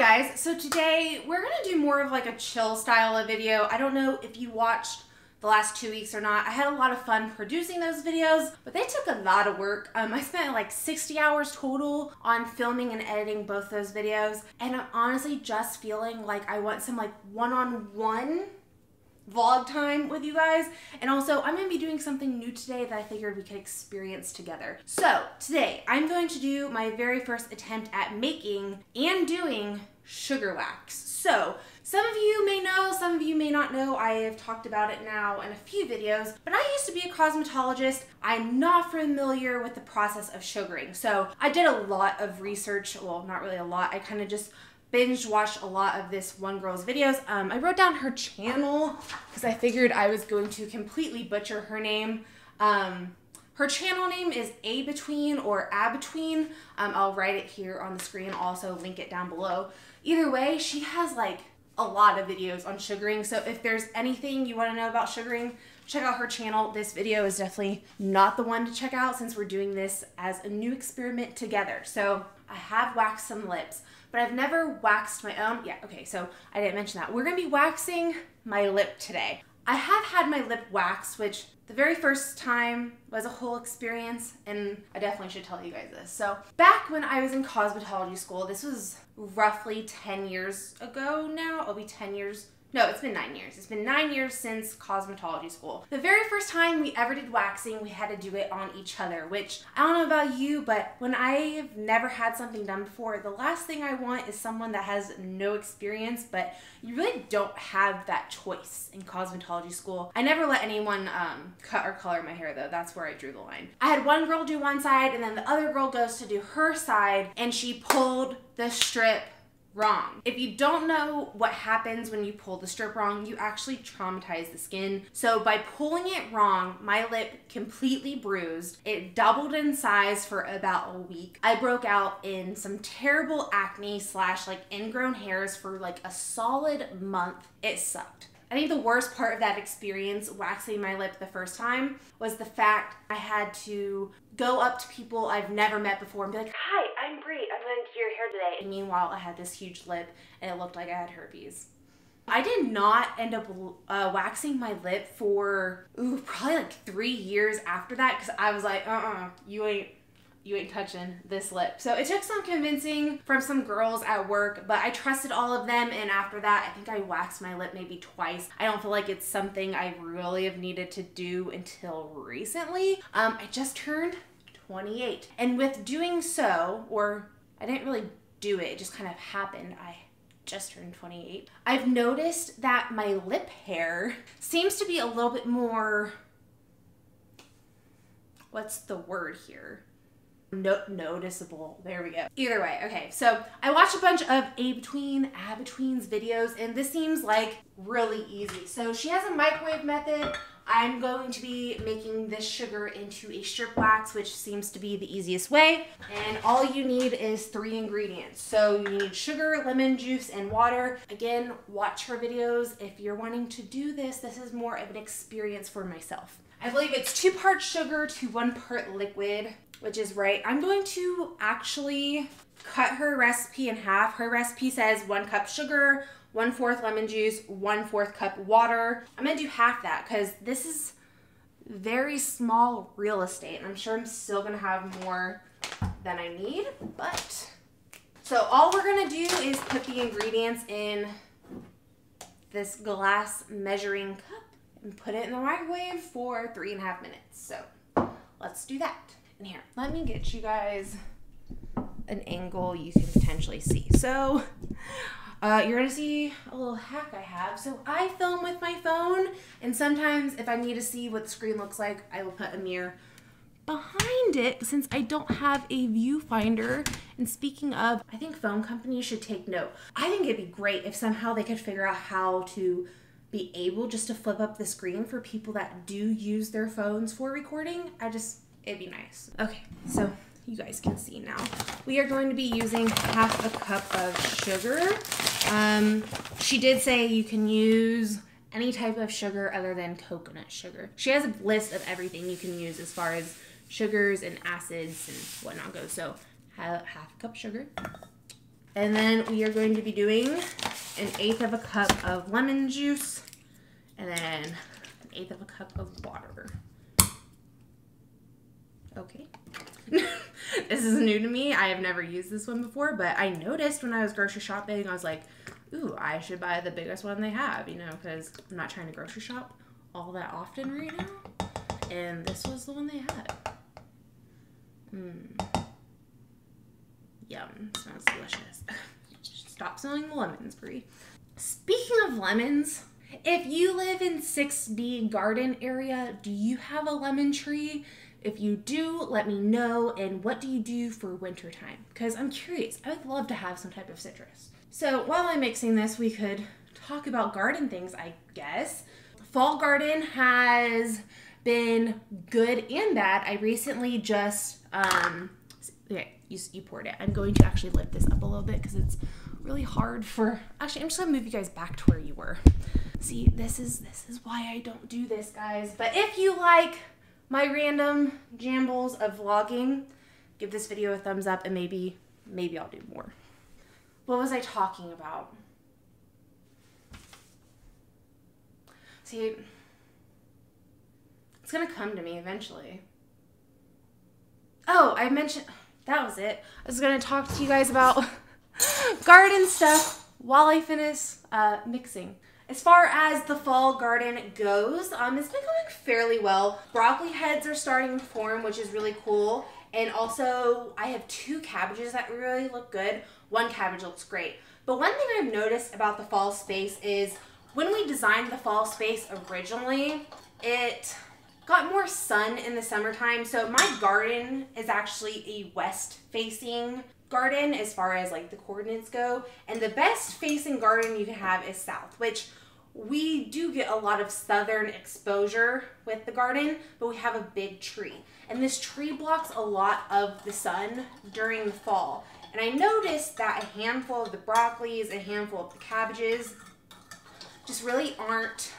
guys, so today we're gonna do more of like a chill style of video. I don't know if you watched the last two weeks or not. I had a lot of fun producing those videos, but they took a lot of work. Um, I spent like 60 hours total on filming and editing both those videos, and I'm honestly just feeling like I want some like one-on-one vlog time with you guys. And also, I'm going to be doing something new today that I figured we could experience together. So, today, I'm going to do my very first attempt at making and doing sugar wax. So, some of you may know, some of you may not know. I have talked about it now in a few videos, but I used to be a cosmetologist. I'm not familiar with the process of sugaring. So, I did a lot of research. Well, not really a lot. I kind of just binge watched a lot of this one girl's videos. Um, I wrote down her channel because I figured I was going to completely butcher her name. Um, her channel name is Abetweene or Abetweene. Um, I'll write it here on the screen, also link it down below. Either way, she has like a lot of videos on sugaring. So if there's anything you want to know about sugaring, check out her channel. This video is definitely not the one to check out since we're doing this as a new experiment together. So I have waxed some lips but I've never waxed my own. Yeah, okay, so I didn't mention that. We're gonna be waxing my lip today. I have had my lip waxed, which the very first time was a whole experience, and I definitely should tell you guys this. So, back when I was in cosmetology school, this was roughly 10 years ago now. It'll be 10 years no, it's been nine years. It's been nine years since cosmetology school. The very first time we ever did waxing, we had to do it on each other, which I don't know about you, but when I've never had something done before, the last thing I want is someone that has no experience, but you really don't have that choice in cosmetology school. I never let anyone um, cut or color my hair though. That's where I drew the line. I had one girl do one side and then the other girl goes to do her side and she pulled the strip wrong. If you don't know what happens when you pull the strip wrong, you actually traumatize the skin. So by pulling it wrong, my lip completely bruised. It doubled in size for about a week. I broke out in some terrible acne slash like ingrown hairs for like a solid month. It sucked. I think the worst part of that experience, waxing my lip the first time, was the fact I had to go up to people I've never met before and be like, Hi, I'm Bre. I'm going to do your hair today. And meanwhile, I had this huge lip and it looked like I had herpes. I did not end up uh, waxing my lip for ooh, probably like three years after that because I was like, uh uh, you ain't you ain't touching this lip. So it took some convincing from some girls at work, but I trusted all of them. And after that, I think I waxed my lip maybe twice. I don't feel like it's something I really have needed to do until recently. Um, I just turned 28. And with doing so, or I didn't really do it, it just kind of happened. I just turned 28. I've noticed that my lip hair seems to be a little bit more what's the word here? No- noticeable. There we go. Either way, okay. So I watched a bunch of Abetweene, A Between's videos, and this seems like really easy. So she has a microwave method. I'm going to be making this sugar into a strip wax, which seems to be the easiest way. And all you need is three ingredients. So you need sugar, lemon juice, and water. Again, watch her videos. If you're wanting to do this, this is more of an experience for myself. I believe it's two parts sugar to one part liquid which is right. I'm going to actually cut her recipe in half. Her recipe says one cup sugar, one fourth lemon juice, one fourth cup water. I'm gonna do half that because this is very small real estate and I'm sure I'm still gonna have more than I need, but. So all we're gonna do is put the ingredients in this glass measuring cup and put it in the microwave for three and a half minutes. So let's do that. And here, let me get you guys an angle you can potentially see. So uh, you're gonna see a little hack I have. So I film with my phone, and sometimes if I need to see what the screen looks like, I will put a mirror behind it since I don't have a viewfinder. And speaking of, I think phone companies should take note. I think it'd be great if somehow they could figure out how to be able just to flip up the screen for people that do use their phones for recording. I just it'd be nice. Okay, so you guys can see now. We are going to be using half a cup of sugar. Um, she did say you can use any type of sugar other than coconut sugar. She has a list of everything you can use as far as sugars and acids and whatnot goes. So half a cup sugar. And then we are going to be doing an eighth of a cup of lemon juice and then an eighth of a cup of water. Okay. this is new to me. I have never used this one before, but I noticed when I was grocery shopping, I was like, ooh, I should buy the biggest one they have, you know, because I'm not trying to grocery shop all that often right now. And this was the one they had. Mmm. Yum. Smells delicious. Stop smelling the lemons, Bre. Speaking of lemons, if you live in 6B garden area, do you have a lemon tree? If you do, let me know. And what do you do for winter time? Because I'm curious. I would love to have some type of citrus. So while I'm mixing this, we could talk about garden things, I guess. Fall garden has been good and bad. I recently just, um, okay, you, you poured it. I'm going to actually lift this up a little bit because it's really hard for, actually, I'm just gonna move you guys back to where you were. See, this is, this is why I don't do this, guys. But if you like my random jambles of vlogging, give this video a thumbs up and maybe, maybe I'll do more. What was I talking about? See, it's gonna come to me eventually. Oh, I mentioned, that was it. I was gonna talk to you guys about garden stuff while I finish uh, mixing. As far as the fall garden goes, um, it's been going fairly well. Broccoli heads are starting to form, which is really cool. And also, I have two cabbages that really look good. One cabbage looks great. But one thing I've noticed about the fall space is when we designed the fall space originally, it got more sun in the summertime. So my garden is actually a west facing garden as far as like the coordinates go. And the best facing garden you can have is south, which we do get a lot of southern exposure with the garden, but we have a big tree. And this tree blocks a lot of the sun during the fall. And I noticed that a handful of the broccolis, a handful of the cabbages just really aren't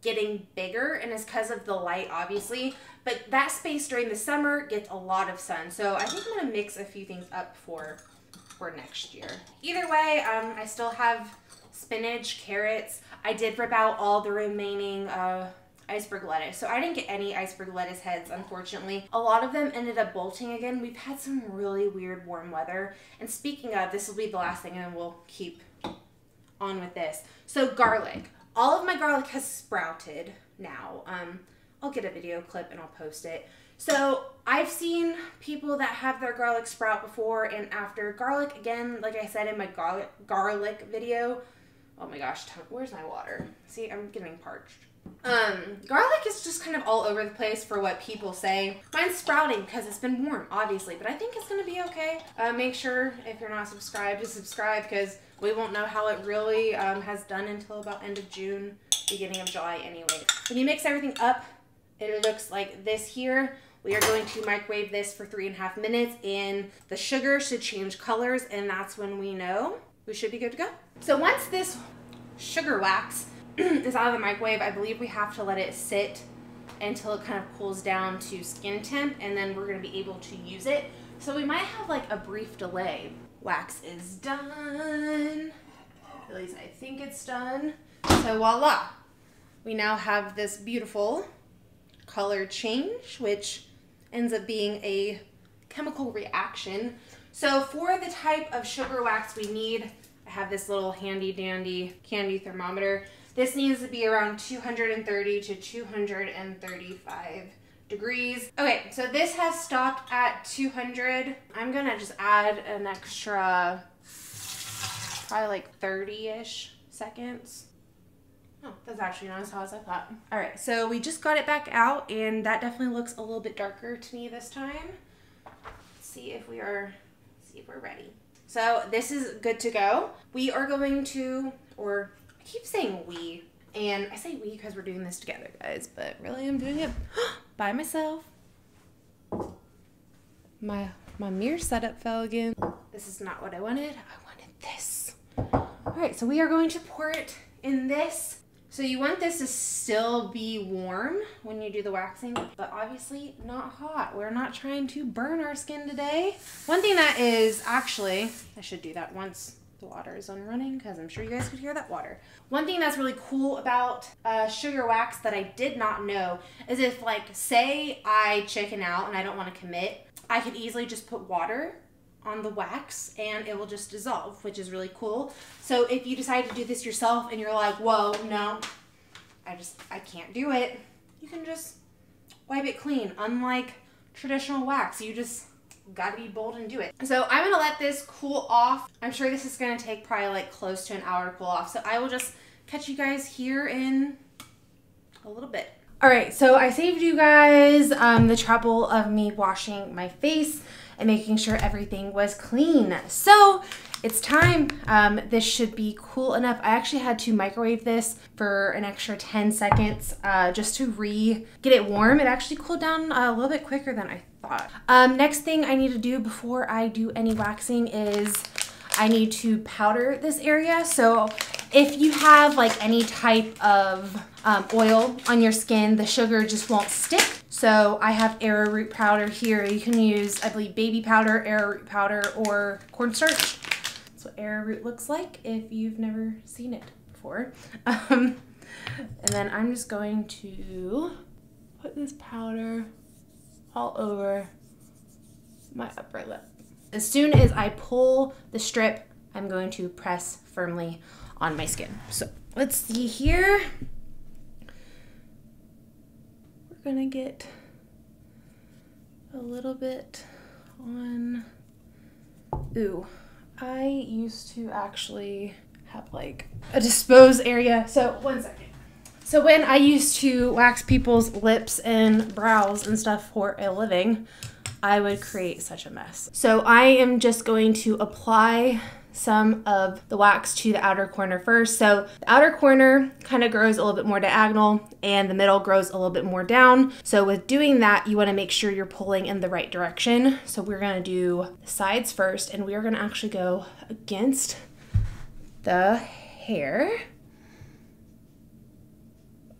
getting bigger and it's because of the light obviously but that space during the summer gets a lot of sun so i think i'm to mix a few things up for for next year either way um, i still have spinach carrots i did rip out all the remaining uh, iceberg lettuce so i didn't get any iceberg lettuce heads unfortunately a lot of them ended up bolting again we've had some really weird warm weather and speaking of this will be the last thing and we'll keep on with this so garlic all of my garlic has sprouted now. Um, I'll get a video clip and I'll post it. So I've seen people that have their garlic sprout before and after. Garlic, again, like I said in my garlic, garlic video. Oh my gosh, where's my water? See, I'm getting parched. Um, garlic is just kind of all over the place for what people say. Mine's sprouting because it's been warm, obviously, but I think it's to be okay. Uh, make sure, if you're not subscribed, to subscribe because we won't know how it really um, has done until about end of June, beginning of July anyway. When you mix everything up, it looks like this here. We are going to microwave this for three and a half minutes and the sugar should change colors and that's when we know we should be good to go. So once this sugar wax is out of the microwave, I believe we have to let it sit until it kind of cools down to skin temp and then we're gonna be able to use it. So we might have like a brief delay. Wax is done. At least I think it's done. So voila. We now have this beautiful color change, which ends up being a chemical reaction. So for the type of sugar wax we need, I have this little handy dandy candy thermometer. This needs to be around 230 to 235 degrees. Okay, so this has stopped at 200. I'm gonna just add an extra, probably like 30-ish seconds. Oh, that's actually not as hot as I thought. All right, so we just got it back out and that definitely looks a little bit darker to me this time. Let's see if we are, see if we're ready. So this is good to go. We are going to, or I keep saying we, and I say we because we're doing this together, guys, but really I'm doing it by myself. My my mirror setup fell again. This is not what I wanted. I wanted this. All right, so we are going to pour it in this So you want this to still be warm when you do the waxing, but obviously not hot. We're not trying to burn our skin today. One thing that is actually, I should do that once the water is on running because I'm sure you guys could hear that water. One thing that's really cool about uh, sugar wax that I did not know is if like, say I chicken out and I don't want to commit, I could easily just put water on the wax and it will just dissolve, which is really cool. So if you decide to do this yourself and you're like, whoa, no, I just, I can't do it, you can just wipe it clean. Unlike traditional wax, you just gotta be bold and do it. So I'm gonna let this cool off. I'm sure this is gonna take probably like close to an hour to cool off. So I will just catch you guys here in a little bit. All right, so I saved you guys um, the trouble of me washing my face and making sure everything was clean. So it's time. Um, this should be cool enough. I actually had to microwave this for an extra 10 seconds uh, just to re get it warm. It actually cooled down a little bit quicker than I thought. Um, next thing I need to do before I do any waxing is I need to powder this area. So if you have like any type of um, oil on your skin, the sugar just won't stick. So I have arrowroot powder here. You can use, I believe, baby powder, arrowroot powder, or cornstarch. That's what arrowroot looks like if you've never seen it before. Um, and then I'm just going to put this powder all over my upper lip. As soon as I pull the strip, I'm going to press firmly on my skin. So let's see here. Gonna get a little bit on, ooh, I used to actually have like a dispose area. So one second. So when I used to wax people's lips and brows and stuff for a living, I would create such a mess. So I am just going to apply some of the wax to the outer corner first. So the outer corner kind of grows a little bit more diagonal and the middle grows a little bit more down. So with doing that, you want to make sure you're pulling in the right direction. So we're going to do the sides first and we are going to actually go against the hair.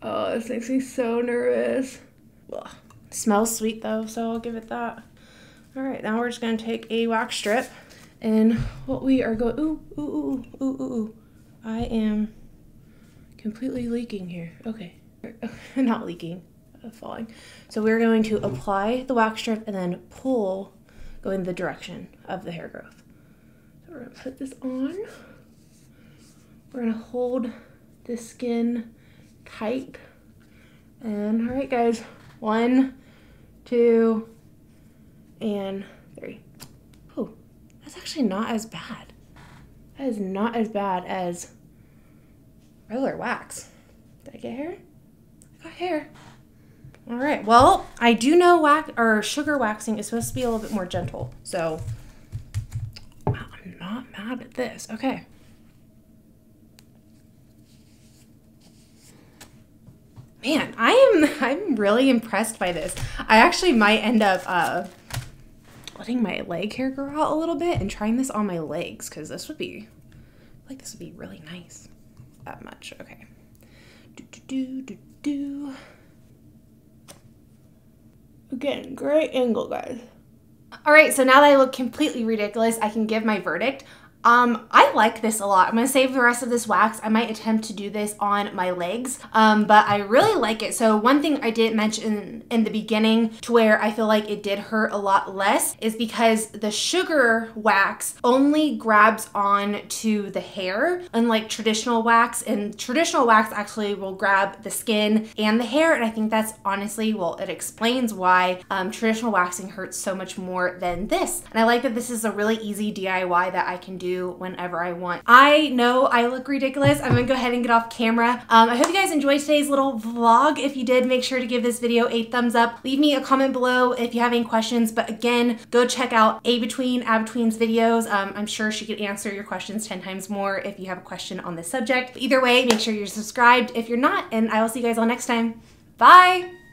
Oh, this makes me so nervous. Ugh. Smells sweet though, so I'll give it that. All right, now we're just gonna take a wax strip and what we are going, ooh, ooh, ooh, ooh, ooh, ooh. I am completely leaking here. Okay, not leaking, uh, falling. So we're going to apply the wax strip and then pull going the direction of the hair growth. So we're gonna put this on. We're gonna hold the skin tight. And all right, guys, one, two, and three. That's actually not as bad. That is not as bad as regular wax. Did I get hair? I got hair. All right. Well, I do know wax or sugar waxing is supposed to be a little bit more gentle. So I'm not mad at this. Okay. Man, I am I'm really impressed by this. I actually might end up uh, letting my leg hair grow out a little bit and trying this on my legs because this would be like this would be really nice. That much, okay. Do do do do do. Again, great angle, guys. All right, so now that I look completely ridiculous, I can give my verdict. Um, I like this a lot. I'm gonna save the rest of this wax. I might attempt to do this on my legs, um, but I really like it. So one thing I didn't mention in the beginning to where I feel like it did hurt a lot less is because the sugar wax only grabs on to the hair, unlike traditional wax. And traditional wax actually will grab the skin and the hair. And I think that's honestly, well, it explains why um, traditional waxing hurts so much more than this. And I like that this is a really easy DIY that I can do whenever I want. I know I look ridiculous. I'm gonna go ahead and get off camera. Um, I hope you guys enjoyed today's little vlog. If you did, make sure to give this video a thumbs up. Leave me a comment below if you have any questions. But again, go check out Abetweene, A Between's videos. Um, I'm sure she could answer your questions 10 times more if you have a question on this subject. But either way, make sure you're subscribed if you're not, and I will see you guys all next time. Bye!